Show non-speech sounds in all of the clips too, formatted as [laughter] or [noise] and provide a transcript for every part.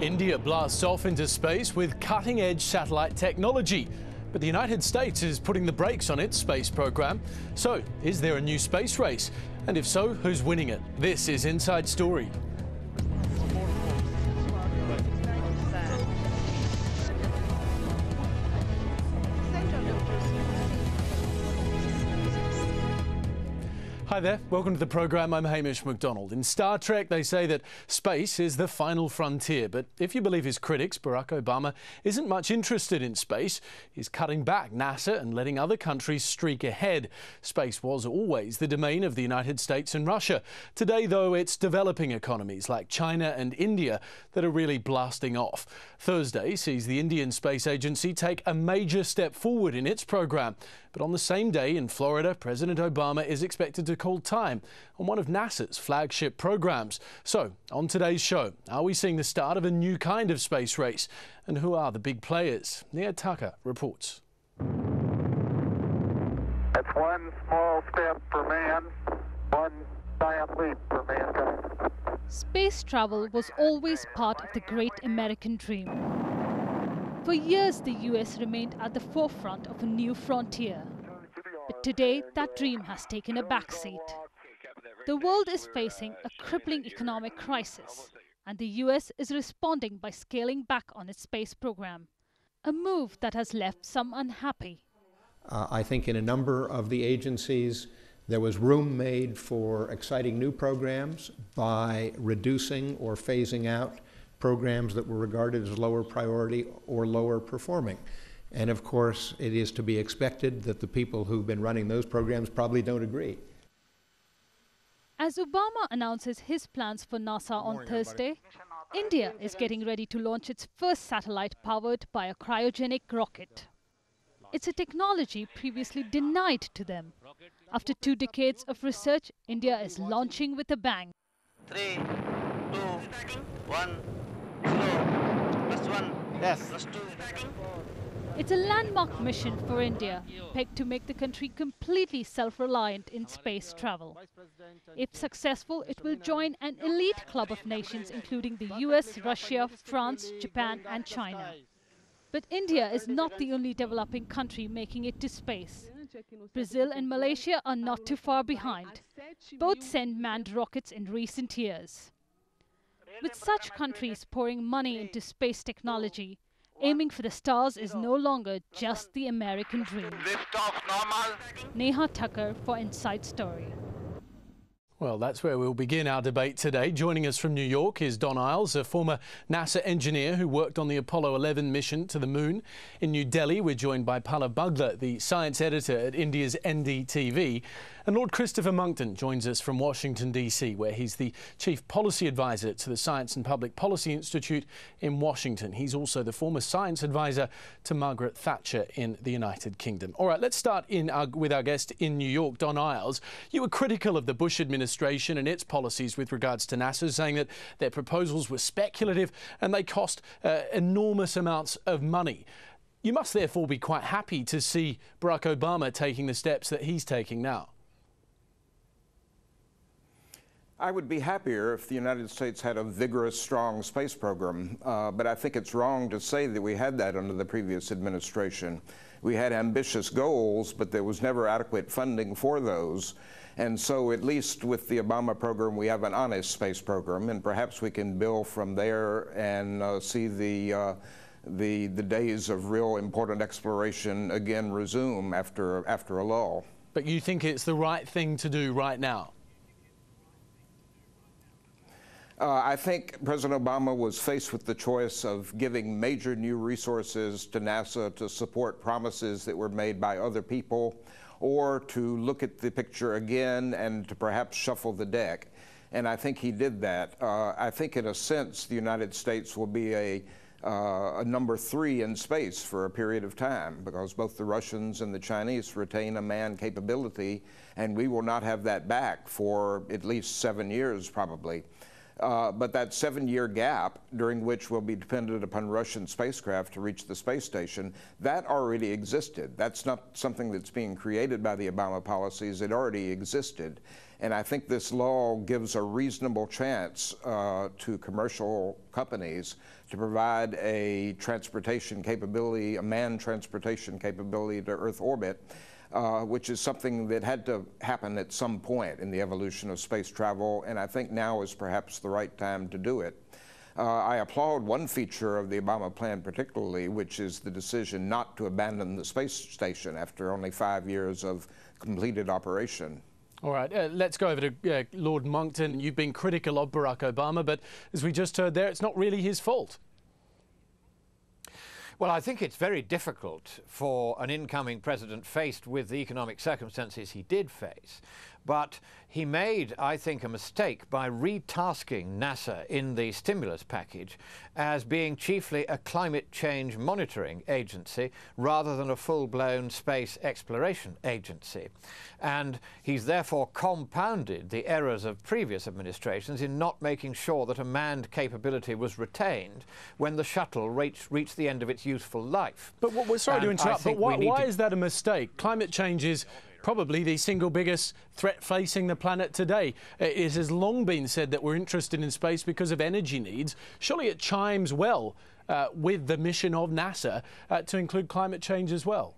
India blasts off into space with cutting edge satellite technology. But the United States is putting the brakes on its space program. So, is there a new space race? And if so, who's winning it? This is Inside Story. Hi there, welcome to the program. I'm Hamish Macdonald. In Star Trek, they say that space is the final frontier, but if you believe his critics, Barack Obama isn't much interested in space. He's cutting back NASA and letting other countries streak ahead. Space was always the domain of the United States and Russia. Today, though, it's developing economies like China and India that are really blasting off. Thursday sees the Indian Space Agency take a major step forward in its program. But on the same day in Florida, President Obama is expected to call time on one of NASA's flagship programs. So, on today's show, are we seeing the start of a new kind of space race? And who are the big players? Nia Tucker reports. It's one small step for man, one giant leap for mankind. Space travel was always part of the great American dream. For years, the US remained at the forefront of a new frontier. Today, that dream has taken a backseat. The world is facing a crippling economic crisis, and the US is responding by scaling back on its space program, a move that has left some unhappy. Uh, I think in a number of the agencies, there was room made for exciting new programs by reducing or phasing out programs that were regarded as lower priority or lower performing. And of course, it is to be expected that the people who've been running those programs probably don't agree. As Obama announces his plans for NASA on Thursday, India is getting ready to launch its first satellite powered by a cryogenic rocket. It's a technology previously denied to them. After two decades of research, India is launching with a bang. Three, two, one, zero. Plus one. Yes. Plus two. It's a landmark mission for India, pegged to make the country completely self reliant in space travel. If successful, it will join an elite club of nations, including the US, Russia, France, Japan, and China. But India is not the only developing country making it to space. Brazil and Malaysia are not too far behind. Both send manned rockets in recent years. With such countries pouring money into space technology, aiming for the stars is no longer just the American dream. Lift off normal. Neha Tucker for Inside Story. Well, that's where we'll begin our debate today. Joining us from New York is Don Eyles, a former NASA engineer who worked on the Apollo 11 mission to the moon. In New Delhi, we're joined by Pallav Bagla, the science editor at India's NDTV. And Lord Christopher Monckton joins us from Washington, D.C., where he's the Chief Policy Advisor to the Science and Public Policy Institute in Washington. He's also the former science advisor to Margaret Thatcher in the United Kingdom. All right, let's start in our, with our guest in New York, Don Eyles. You were critical of the Bush administration and its policies with regards to NASA, saying that their proposals were speculative and they cost uh, enormous amounts of money. You must therefore be quite happy to see Barack Obama taking the steps that he's taking now. I would be happier if the United States had a vigorous, strong space program, uh, but I think it's wrong to say that we had that under the previous administration. We had ambitious goals, but there was never adequate funding for those. And so, at least with the Obama program, we have an honest space program, and perhaps we can build from there and uh, see the, uh, the, the days of real important exploration again resume after, after a lull. But you think it's the right thing to do right now? Uh, I think President Obama was faced with the choice of giving major new resources to NASA to support promises that were made by other people, or to look at the picture again and to perhaps shuffle the deck. And I think he did that. Uh, I think, in a sense, the United States will be a, uh, a number three in space for a period of time because both the Russians and the Chinese retain a manned capability, and we will not have that back for at least seven years, probably. Uh, but that seven year gap during which we'll be dependent upon Russian spacecraft to reach the space station, that already existed. That's not something that's being created by the Obama policies. It already existed. And I think this law gives a reasonable chance uh, to commercial companies to provide a transportation capability, a manned transportation capability to Earth orbit, uh, which is something that had to happen at some point in the evolution of space travel. And I think now is perhaps the right time to do it. Uh, I applaud one feature of the Obama plan particularly, which is the decision not to abandon the space station after only five years of completed operation. All right, uh, let's go over to uh, Lord Monckton. You've been critical of Barack Obama, but as we just heard there, it's not really his fault. Well, I think it's very difficult for an incoming president faced with the economic circumstances he did face but he made, I think, a mistake by retasking NASA in the stimulus package as being chiefly a climate change monitoring agency rather than a full-blown space exploration agency. And he's therefore compounded the errors of previous administrations in not making sure that a manned capability was retained when the shuttle reached, reached the end of its useful life. But what, sorry and to interrupt, but why, why is that a mistake? Climate change is probably the single biggest threat facing the planet today. It has long been said that we're interested in space because of energy needs. Surely it chimes well uh, with the mission of NASA uh, to include climate change as well.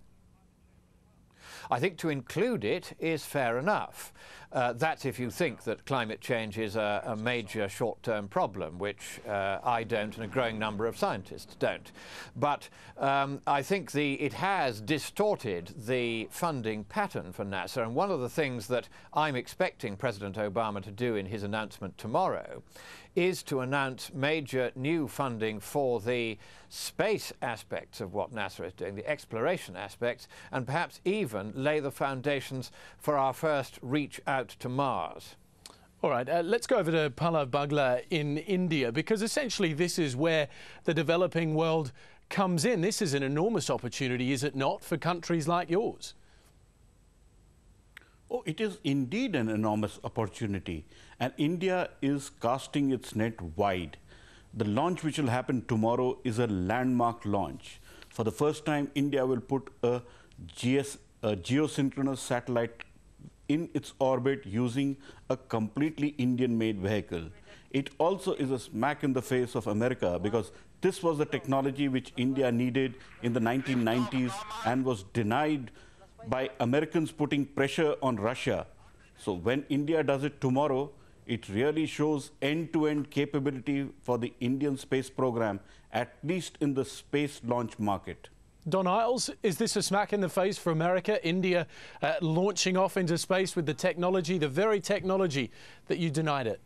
I think to include it is fair enough. Uh, that's if you think that climate change is a, a major short-term problem, which uh, I don't and a growing number of scientists don't. But um, I think the, it has distorted the funding pattern for NASA. And one of the things that I'm expecting President Obama to do in his announcement tomorrow is to announce major new funding for the space aspects of what NASA is doing, the exploration aspects, and perhaps even lay the foundations for our first reach out to Mars. All right, uh, let's go over to Pallav Bagla in India because essentially this is where the developing world comes in. This is an enormous opportunity, is it not, for countries like yours? Oh, it is indeed an enormous opportunity, and India is casting its net wide. The launch, which will happen tomorrow, is a landmark launch. For the first time, India will put a, GS, a geosynchronous satellite in its orbit using a completely Indian made vehicle. It also is a smack in the face of America because this was the technology which India needed in the 1990s and was denied by Americans putting pressure on Russia. So when India does it tomorrow, it really shows end-to-end capability for the Indian space program, at least in the space launch market. Don Eyles, is this a smack in the face for America, India uh, launching off into space with the technology, the very technology that you denied it?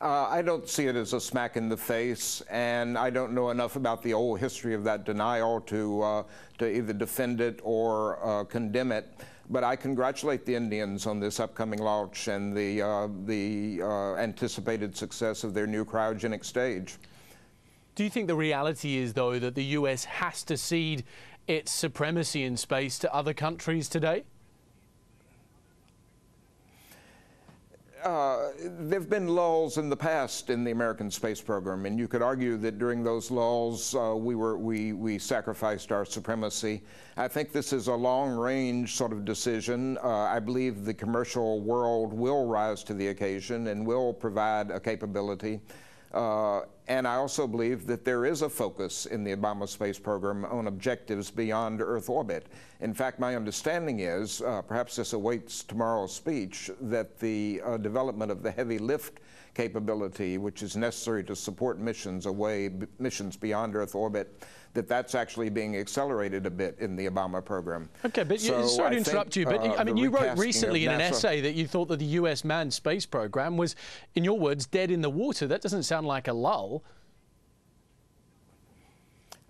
Uh, I don't see it as a smack in the face, and I don't know enough about the old history of that denial to, uh, to either defend it or uh, condemn it. But I congratulate the Indians on this upcoming launch and the, uh, the uh, anticipated success of their new cryogenic stage. Do you think the reality is, though, that the U.S. has to cede its supremacy in space to other countries today? Uh, there have been lulls in the past in the American space program, and you could argue that during those lulls uh, we were we we sacrificed our supremacy. I think this is a long-range sort of decision. Uh, I believe the commercial world will rise to the occasion and will provide a capability. Uh, and I also believe that there is a focus in the Obama space program on objectives beyond Earth orbit. In fact, my understanding is, uh, perhaps this awaits tomorrow's speech, that the uh, development of the heavy lift capability, which is necessary to support missions away, missions beyond Earth orbit, that that's actually being accelerated a bit in the Obama program. Okay, but so you, sorry to interrupt think, you, but uh, I mean, you wrote recently in an essay that you thought that the U.S. manned space program was, in your words, dead in the water. That doesn't sound like a lull.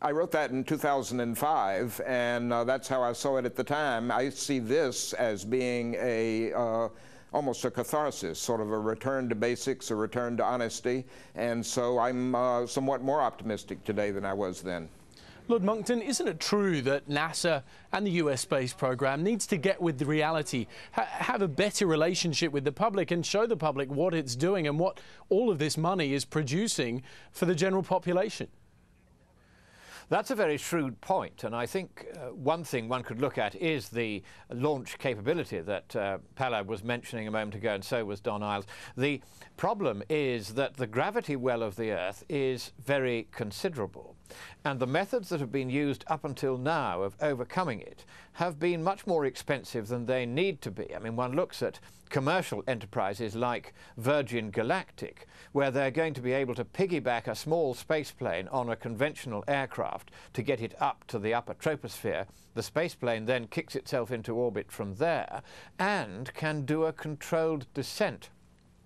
I wrote that in 2005, and uh, that's how I saw it at the time. I see this as being a uh, almost a catharsis, sort of a return to basics, a return to honesty, and so I'm uh, somewhat more optimistic today than I was then. Lord Monckton, isn't it true that NASA and the US space program needs to get with the reality, ha have a better relationship with the public and show the public what it's doing and what all of this money is producing for the general population? That's a very shrewd point, and I think uh, one thing one could look at is the launch capability that uh, was mentioning a moment ago, and so was Don Eyles. The problem is that the gravity well of the Earth is very considerable. And the methods that have been used up until now of overcoming it have been much more expensive than they need to be. I mean, one looks at commercial enterprises like Virgin Galactic, where they're going to be able to piggyback a small spaceplane on a conventional aircraft to get it up to the upper troposphere. The spaceplane then kicks itself into orbit from there and can do a controlled descent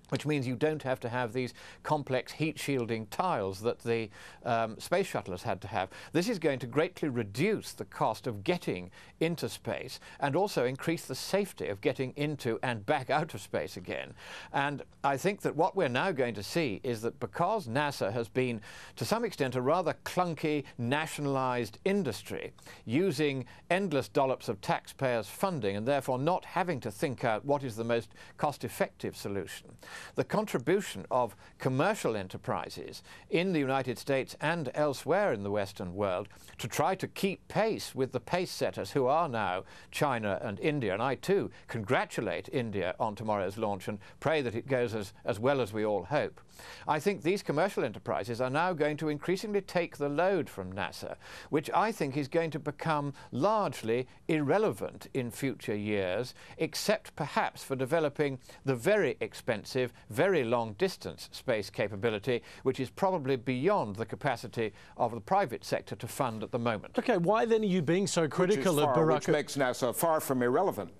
which means you don't have to have these complex heat shielding tiles that the um, space shuttle has had to have. This is going to greatly reduce the cost of getting into space and also increase the safety of getting into and back out of space again. And I think that what we're now going to see is that because NASA has been, to some extent, a rather clunky, nationalized industry, using endless dollops of taxpayers' funding and therefore not having to think out what is the most cost-effective solution, the contribution of commercial enterprises in the United States and elsewhere in the Western world to try to keep pace with the pace setters who are now China and India. And I too congratulate India on tomorrow's launch and pray that it goes as, as well as we all hope. I think these commercial enterprises are now going to increasingly take the load from NASA, which I think is going to become largely irrelevant in future years, except perhaps for developing the very expensive, very long distance space capability, which is probably beyond the capacity of the private sector to fund at the moment. Okay, why then are you being so critical which far, of Barack? Which makes NASA far from irrelevant.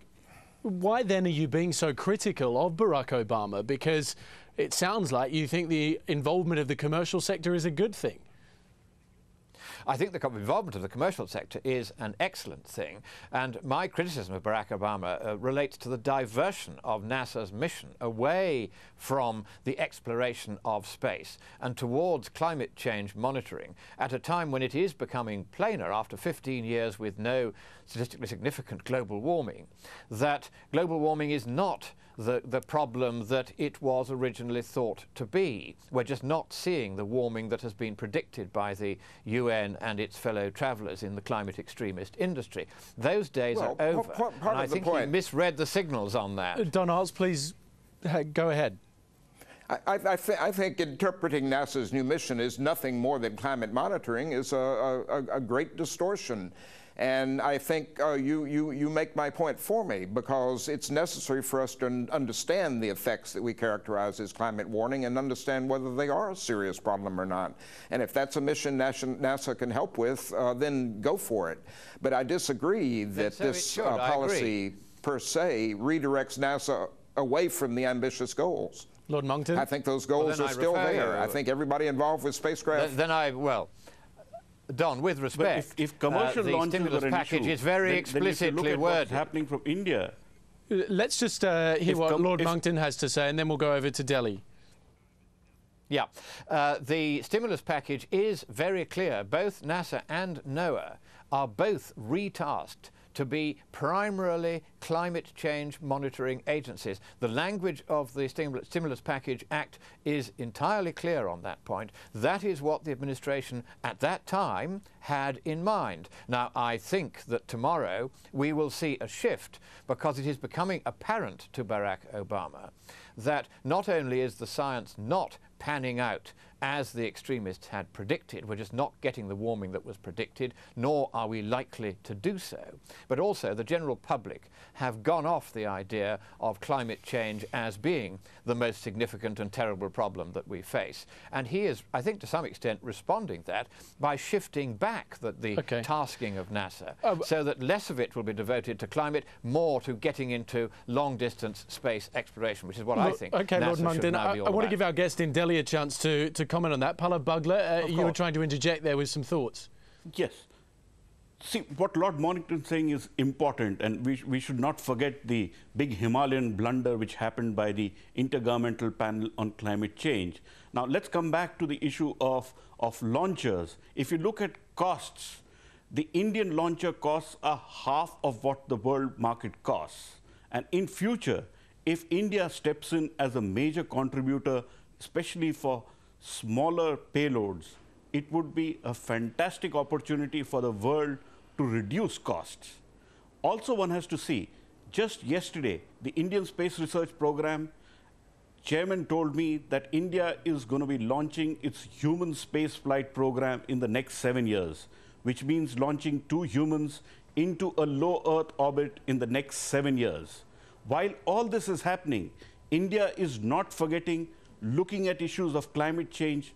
Why then are you being so critical of Barack Obama? Because it sounds like you think the involvement of the commercial sector is a good thing. I think the involvement of the commercial sector is an excellent thing, and my criticism of Barack Obama uh, relates to the diversion of NASA's mission away from the exploration of space and towards climate change monitoring at a time when it is becoming plainer after 15 years with no statistically significant global warming that global warming is not the, the problem that it was originally thought to be. We're just not seeing the warming that has been predicted by the UN and its fellow travellers in the climate extremist industry. Those days well, are over. Part, part and I think point. he misread the signals on that. Uh, Don Eyles, please go ahead. I, I, I, th I, think interpreting NASA's new mission as nothing more than climate monitoring is a, a, a great distortion. And I think uh, you, you, you make my point for me because it's necessary for us to understand the effects that we characterize as climate warning and understand whether they are a serious problem or not. And if that's a mission NASA can help with, uh, then go for it. But I disagree that so this uh, policy per se redirects NASA away from the ambitious goals. Lord Monckton? I think those goals well, are still there. I think everybody involved with spacecraft. Then, then I, well, Don, with respect, if, if, commercial uh, the launches stimulus are an package issue, is very then, explicitly then if you look at worded. what's happening from India. Let's just uh, hear If what com- Lord if- Monckton has to say, and then we'll go over to Delhi. Yeah. Uh, the stimulus package is very clear. Both NASA and NOAA are both retasked to be primarily climate change monitoring agencies. The language of the Stimulus, Package Act is entirely clear on that point. That is what the administration at that time had in mind. Now, I think that tomorrow we will see a shift because it is becoming apparent to Barack Obama that not only is the science not panning out as the extremists had predicted. We're just not getting the warming that was predicted, nor are we likely to do so. But also, the general public have gone off the idea of climate change as being the most significant and terrible problem that we face. And he is, I think, to some extent responding that by shifting back the, the Okay. tasking of NASA Oh, so that less of it will be devoted to climate, more to getting into long distance space exploration, which is what I think okay, NASA Lord should I, I want to give our guest in Delhi a chance to, to comment on that. Pallav Bagla, uh, you were trying to interject there with some thoughts. Yes. See, what Lord Monckton is saying is important, and we, we should not forget the big Himalayan blunder which happened by the Intergovernmental Panel on Climate Change. Now, let's come back to the issue of, of launchers. If you look at costs, the Indian launcher costs are half of what the world market costs. And in future, if India steps in as a major contributor, especially for smaller payloads, it would be a fantastic opportunity for the world to reduce costs. Also, one has to see, just yesterday, the Indian Space Research Program chairman told me that India is going to be launching its human space flight program in the next seven years, which means launching two humans into a low Earth orbit in the next seven years. While all this is happening, India is not forgetting looking at issues of climate change,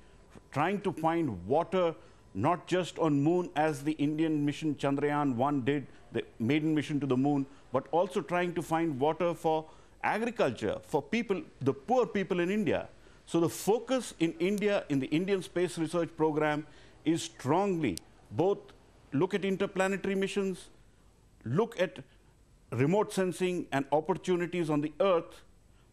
trying to find water not just on moon as the Indian mission Chandrayaan 1 did, the maiden mission to the moon, but also trying to find water for agriculture, for people, the poor people in India. So the focus in India, in the Indian Space Research Program, is strongly both look at interplanetary missions, look at remote sensing and opportunities on the Earth,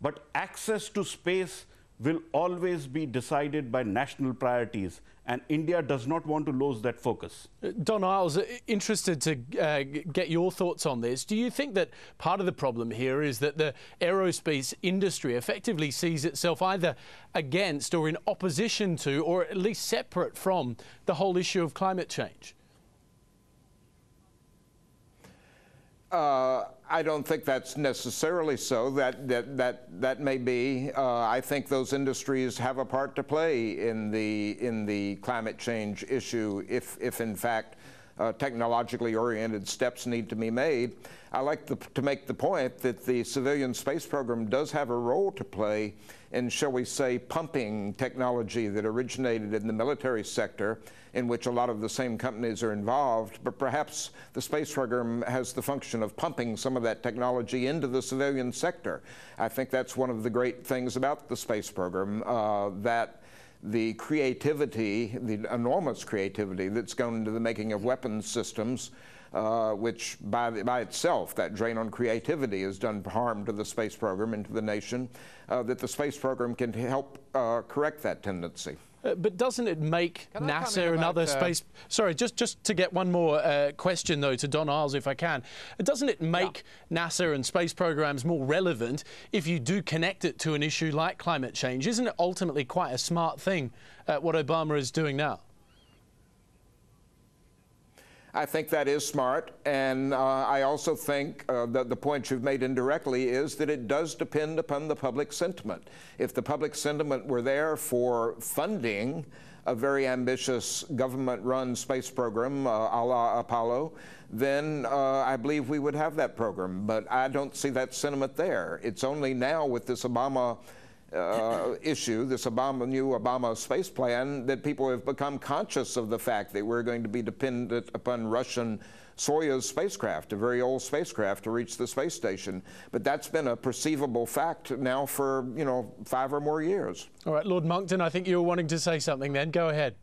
but access to space will always be decided by national priorities, and India does not want to lose that focus. Don Eyles, uh, interested to uh, get your thoughts on this. Do you think that part of the problem here is that the aerospace industry effectively sees itself either against or in opposition to, or at least separate from, the whole issue of climate change? Uh, I don't think that's necessarily so. That that that that may be. Uh, I think those industries have a part to play in the in the climate change issue, if if in fact uh, technologically oriented steps need to be made. I like the, to make the point that the civilian space program does have a role to play in, shall we say, pumping technology that originated in the military sector in which a lot of the same companies are involved, but perhaps the space program has the function of pumping some of that technology into the civilian sector. I think that's one of the great things about the space program, uh, that the creativity, the enormous creativity that's gone into the making of weapons systems, uh, which by, by itself, that drain on creativity has done harm to the space program and to the nation, uh, that the space program can help uh, correct that tendency. Uh, but doesn't it make Can NASA comment and other uh, space? Sorry, just just to get one more uh, question though to Don Eyles, if I can. Doesn't it make NASA and space programs more relevant if you do connect it to an issue like climate change? Isn't it ultimately quite a smart thing uh, what Obama is doing now? I think that is smart, and uh, I also think uh, that the point you've made indirectly is that it does depend upon the public sentiment. If the public sentiment were there for funding a very ambitious government-run space program uh, a la Apollo, then uh, I believe we would have that program. But I don't see that sentiment there. It's only now with this Obama uh, issue, this Obama new Obama space plan, that people have become conscious of the fact that we're going to be dependent upon Russian Soyuz spacecraft, a very old spacecraft, to reach the space station. But that's been a perceivable fact now for you know five or more years. All right, Lord Monckton, I think you were wanting to say something. Then go ahead.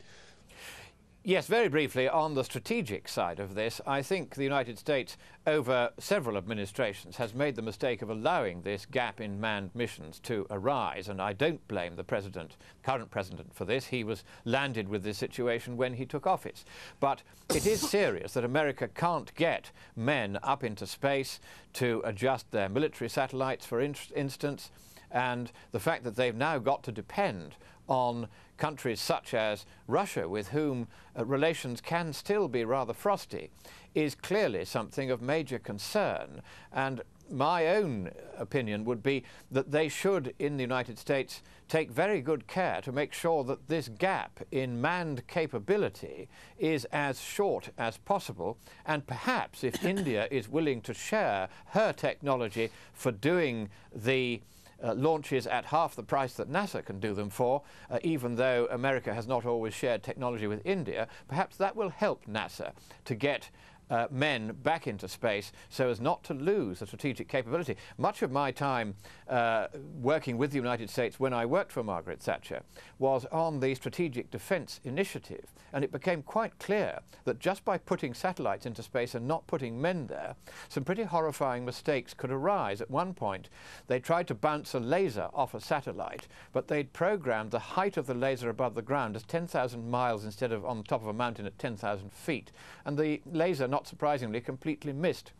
Yes, very briefly, on the strategic side of this, I think the United States, over several administrations, has made the mistake of allowing this gap in manned missions to arise. And I don't blame the president, current president, for this. He was landed with this situation when he took office. But it is serious that America can't get men up into space to adjust their military satellites, for in instance, and the fact that they've now got to depend on countries such as Russia, with whom uh, relations can still be rather frosty, is clearly something of major concern. And my own opinion would be that they should, in the United States, take very good care to make sure that this gap in manned capability is as short as possible. And perhaps if India is willing to share her technology for doing the uh, launches at half the price that NASA can do them for, uh, even though America has not always shared technology with India, perhaps that will help NASA to get uh, men back into space so as not to lose the strategic capability. Much of my time uh, working with the United States when I worked for Margaret Thatcher was on the Strategic Defence Initiative, and it became quite clear that just by putting satellites into space and not putting men there, some pretty horrifying mistakes could arise. At one point, they tried to bounce a laser off a satellite, but they'd programmed the height of the laser above the ground as 10,000 miles instead of on top of a mountain at 10,000 feet, and the laser not surprisingly, completely missed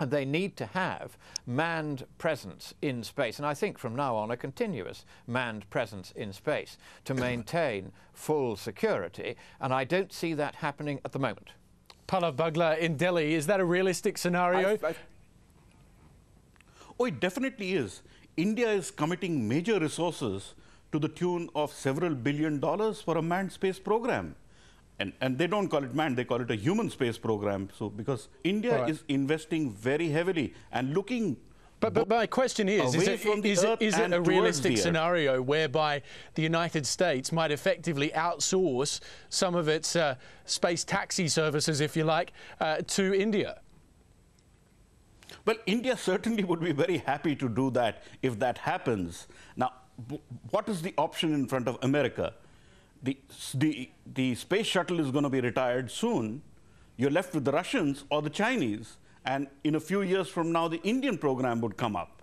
And they need to have manned presence in space, and I think from now on a continuous manned presence in space to [coughs] maintain full security, and I don't see that happening at the moment. Pallav Bagla in Delhi, is that a realistic scenario? I, I, Oh, it definitely is. India is committing major resources to the tune of several billion dollars for a manned space program. And, and they don't call it manned, they call it a human space program. So, because India Right. is investing very heavily and looking. But, but my question is, is it, is it, is it a realistic scenario whereby the United States might effectively outsource some of its uh, space taxi services, if you like, uh, to India? Well, India certainly would be very happy to do that if that happens. Now, what is the option in front of America? The, the, the space shuttle is going to be retired soon. You're left with the Russians or the Chinese. And in a few years from now, the Indian program would come up.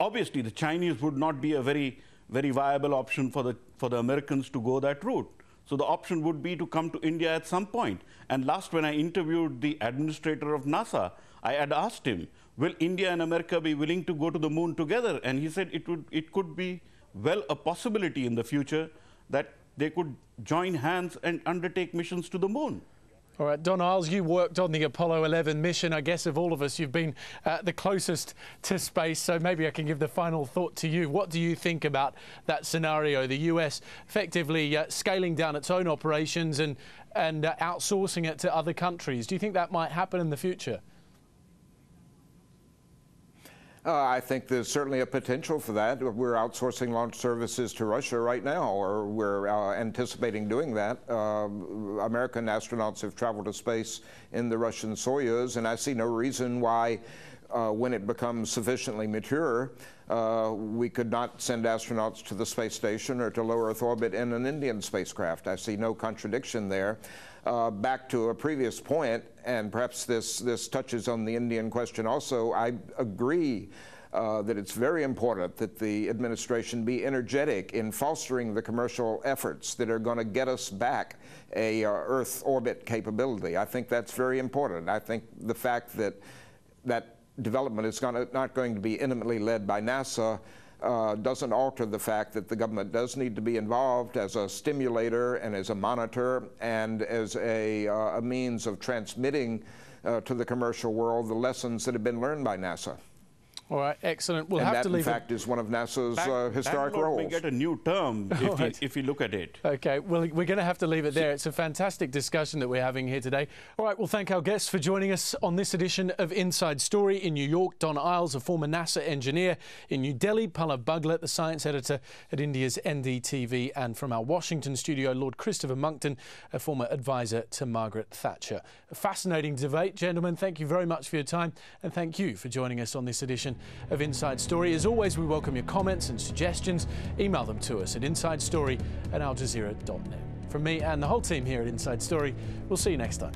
Obviously, the Chinese would not be a very, very viable option for the, for the Americans to go that route. So the option would be to come to India at some point. And last, when I interviewed the administrator of NASA, I had asked him, will India and America be willing to go to the moon together? And he said it, would, it could be well a possibility in the future that they could join hands and undertake missions to the moon. All right, Don Eyles, you worked on the Apollo 11 mission. I guess of all of us, you've been uh, the closest to space. So maybe I can give the final thought to you. What do you think about that scenario? The US effectively uh, scaling down its own operations and and uh, outsourcing it to other countries. Do you think that might happen in the future? Uh, I think there's certainly a potential for that. We're outsourcing launch services to Russia right now, or we're uh, anticipating doing that. Uh, American astronauts have traveled to space in the Russian Soyuz, and I see no reason why, uh, when it becomes sufficiently mature, uh, we could not send astronauts to the space station or to low Earth orbit in an Indian spacecraft. I see no contradiction there. Uh, back to a previous point, and perhaps this, this touches on the Indian question also, I agree uh, that it's very important that the administration be energetic in fostering the commercial efforts that are going to get us back a uh, Earth orbit capability. I think that's very important. I think the fact that that development is gonna, not going to be intimately led by NASA uh, doesn't alter the fact that the government does need to be involved as a stimulator and as a monitor and as a, uh, a means of transmitting uh, to the commercial world the lessons that have been learned by NASA. All right, excellent. We'll and have that, to in leave it. fact, is one of NASA's Bang- uh, historic Bangalore may roles. get a new term [laughs] if, Right. you, if you look at it. Okay, well, we're going to have to leave it there. It's a fantastic discussion that we're having here today. All right, well, thank our guests for joining us on this edition of Inside Story. In New York, Don Eyles, a former NASA engineer. In New Delhi, Pallav Bagla, the science editor at India's NDTV. And from our Washington studio, Lord Christopher Monckton, a former advisor to Margaret Thatcher. A fascinating debate, gentlemen. Thank you very much for your time. And thank you for joining us on this edition of Inside Story. As always, we welcome your comments and suggestions. Email them to us at insidestory at aljazeera.net. From me and the whole team here at Inside Story, we'll see you next time.